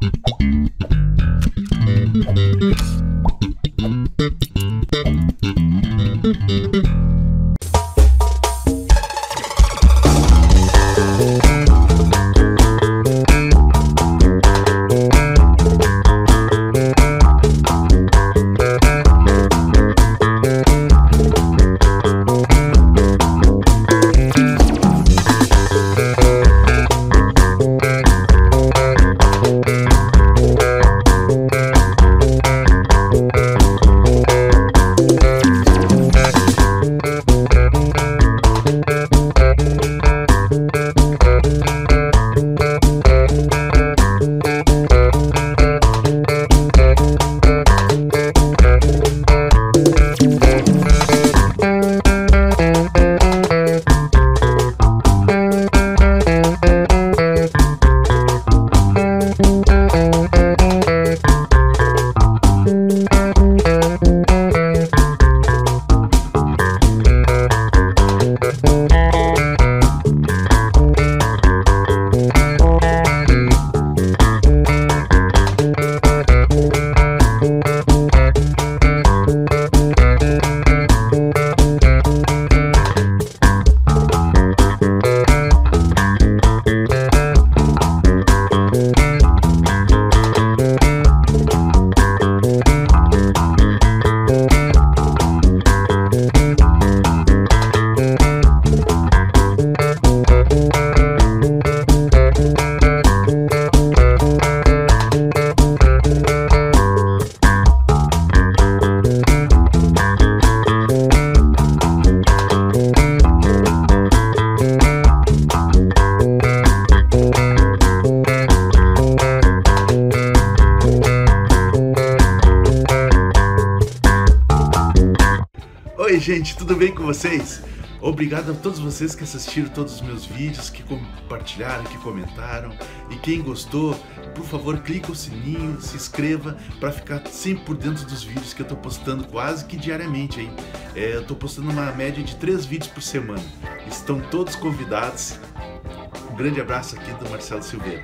Thank you. Oi, gente, tudo bem com vocês? Obrigado a todos vocês que assistiram todos os meus vídeos, que compartilharam, que comentaram. E quem gostou, por favor, clique o sininho, se inscreva para ficar sempre por dentro dos vídeos que eu estou postando quase que diariamente, hein? É, eu estou postando uma média de três vídeos por semana. Estão todos convidados. Um grande abraço aqui do Marcelo Silveira.